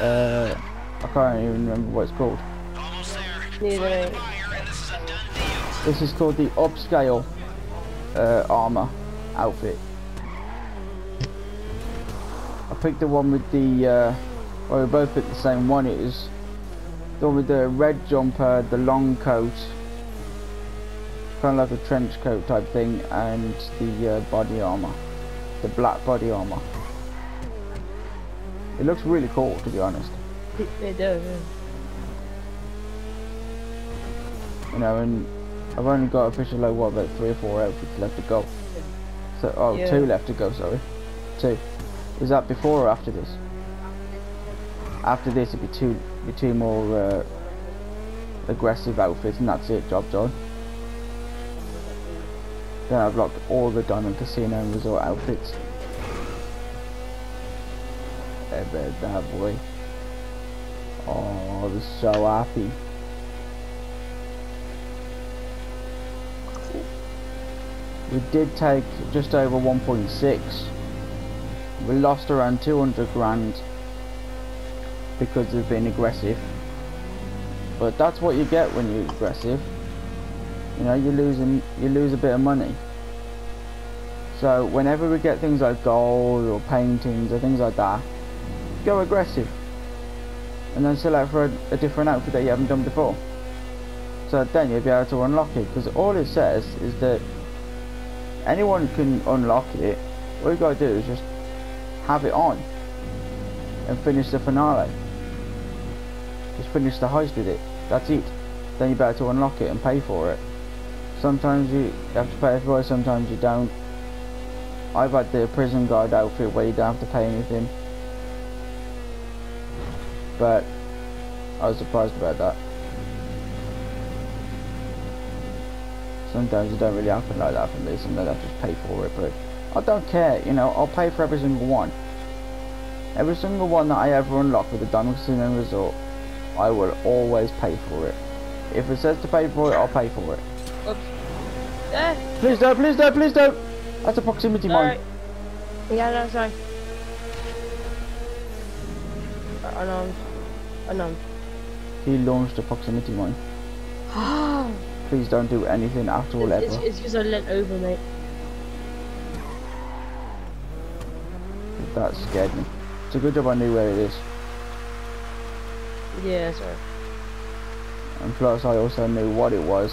Uh, I can't even remember what it's called. Neither. This is called the upscale uh, armor outfit. I picked the one with the, uh, well we both picked the same one, it is the one with the red jumper, the long coat, kind of like a trench coat type thing, and the uh, body armor, the black body armor. It looks really cool to be honest. It does. yeah. You know, and I've only got officially like what about three or four outfits left to go. So oh, Yeah. two left to go. Sorry, two. Is that before or after this? After this, it'd be two, be two more uh, aggressive outfits, and that's it. Job done. Then I've locked all the Diamond Casino and Resort outfits. Eh, bad that boy. Oh, I was so happy. We did take just over 1.6. We lost around 200 grand because of being aggressive. But that's what you get when you're aggressive. You know, you losing you lose a bit of money. So whenever we get things like gold or paintings or things like that, go aggressive. And then select for a, a different outfit that you haven't done before. So then you'll be able to unlock it because all it says is that anyone can unlock it. All you gotta do is just have it on and finish the finale. Just finish the heist with it. That's it. Then you're better to unlock it and pay for it. Sometimes you have to pay for it, sometimes you don't. I've had the prison guard outfit where you don't have to pay anything. But I was surprised about that. Sometimes it don't really happen like that for me, sometimes I just pay for it, but I don't care, you know, I'll pay for every single one. Every single one that I ever unlock with the Diamond Casino Resort, I will always pay for it. If it says to pay for it, I'll pay for it. Oops. Eh, Please don't, please don't, please don't! That's a proximity mine. sorry. Yeah, no, sorry. Uh, Unarmed. He launched a proximity mine. Ah. Please don't do anything after all ever. it's because I leant over, mate. That scared me. It's a good job I knew where it is. Yeah, sorry. And plus I also knew what it was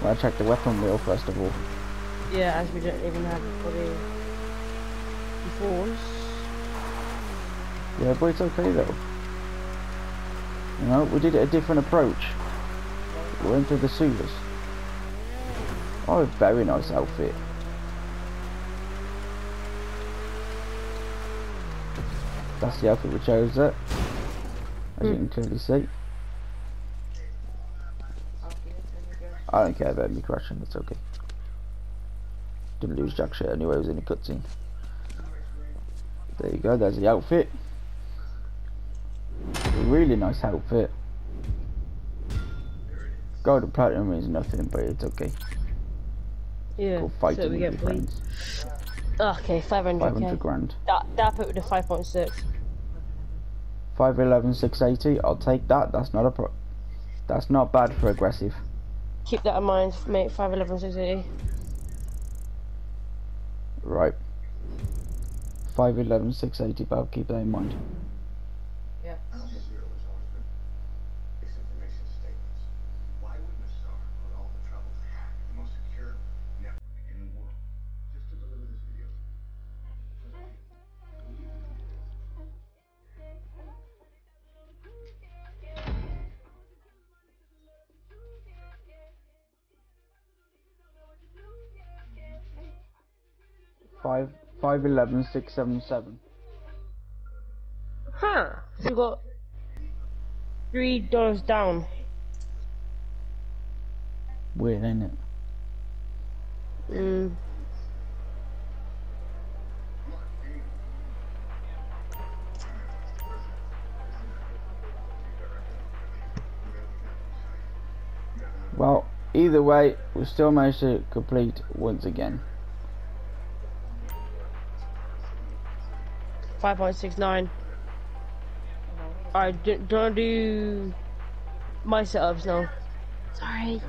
when I checked the weapon wheel first of all. Yeah, as we don't even have bloody force. Yeah, but it's okay though. You know, we did it a different approach. We went through the sewers. Oh, very nice outfit. That's the outfit we chose there. As you hmm. can clearly see. I don't care about me crashing, it's okay. Didn't lose jack shit anyway, it was in a cutscene. There you go, there's the outfit. Really nice outfit. Gold and platinum means nothing, but it's okay. Yeah. Go fight so we get friends. Okay, 500. 500 grand. That that put with the 5.6. 511, 680, I'll take that. That's not a pro. That's not bad for aggressive. Keep that in mind, mate. 511, 680. Right. 511, 680, but I'll keep that in mind. Yeah. Five, 511, 677. Huh. So we got three dollars down. Weird, ain't it? Mm. Well, either way, we still managed to complete once again. 5.69. Alright, do, don't do my setups now. Sorry.